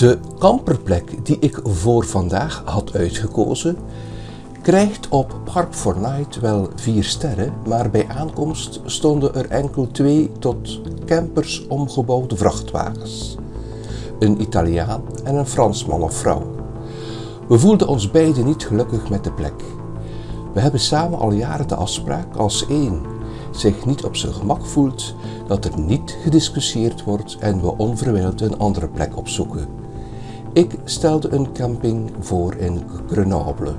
De kamperplek die ik voor vandaag had uitgekozen, krijgt op Park for Night wel vier sterren, maar bij aankomst stonden er enkel twee tot campers omgebouwde vrachtwagens. Een Italiaan en een Fransman of vrouw. We voelden ons beiden niet gelukkig met de plek. We hebben samen al jaren de afspraak als één zich niet op zijn gemak voelt, dat er niet gediscussieerd wordt en we onverwijld een andere plek opzoeken. Ik stelde een camping voor in Grenoble.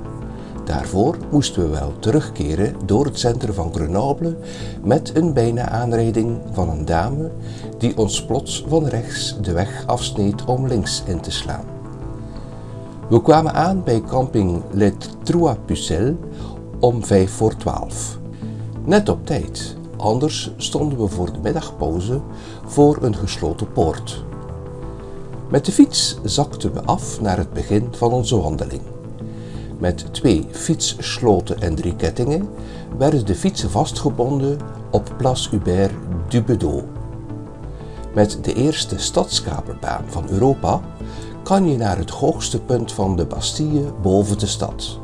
Daarvoor moesten we wel terugkeren door het centrum van Grenoble met een bijna aanrijding van een dame die ons plots van rechts de weg afsneed om links in te slaan. We kwamen aan bij camping Les Trois Pucelles om vijf voor twaalf. Net op tijd, anders stonden we voor de middagpauze voor een gesloten poort. Met de fiets zakten we af naar het begin van onze wandeling. Met twee fietssloten en drie kettingen werden de fietsen vastgebonden op Place Hubert du. Met de eerste stadskabelbaan van Europa kan je naar het hoogste punt van de Bastille boven de stad.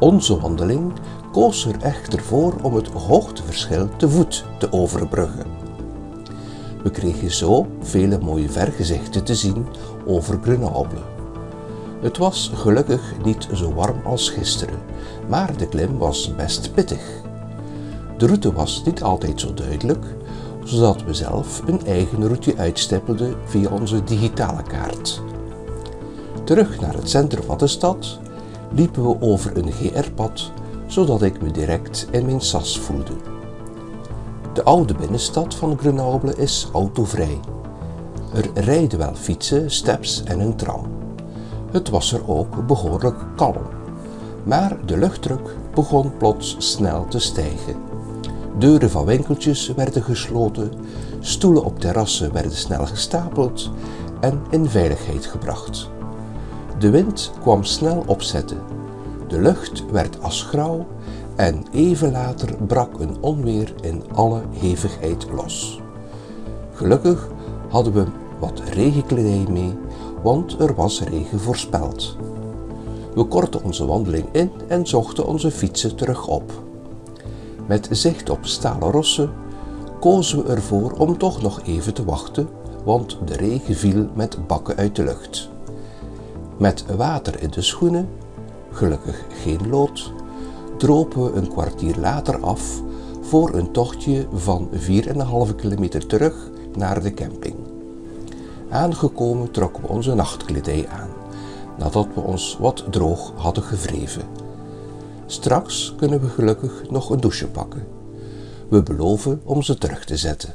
Onze wandeling koos er echter voor om het hoogteverschil te voet te overbruggen. We kregen zo vele mooie vergezichten te zien over Grenoble. Het was gelukkig niet zo warm als gisteren, maar de klim was best pittig. De route was niet altijd zo duidelijk, zodat we zelf een eigen route uitstippelden via onze digitale kaart. Terug naar het centrum van de stad liepen we over een GR-pad, zodat ik me direct in mijn sas voelde. De oude binnenstad van Grenoble is autovrij. Er rijden wel fietsen, steps en een tram. Het was er ook behoorlijk kalm. Maar de luchtdruk begon plots snel te stijgen. Deuren van winkeltjes werden gesloten, stoelen op terrassen werden snel gestapeld en in veiligheid gebracht. De wind kwam snel opzetten. De lucht werd asgrauw en even later brak een onweer in alle hevigheid los. Gelukkig hadden we wat regenkledij mee, want er was regen voorspeld. We kortten onze wandeling in en zochten onze fietsen terug op. Met zicht op stalen rossen kozen we ervoor om toch nog even te wachten, want de regen viel met bakken uit de lucht. Met water in de schoenen, gelukkig geen lood, dropen we een kwartier later af voor een tochtje van 4,5 kilometer terug naar de camping. Aangekomen trokken we onze nachtkledij aan, nadat we ons wat droog hadden gevreven. Straks kunnen we gelukkig nog een douche pakken. We beloven om ze terug te zetten.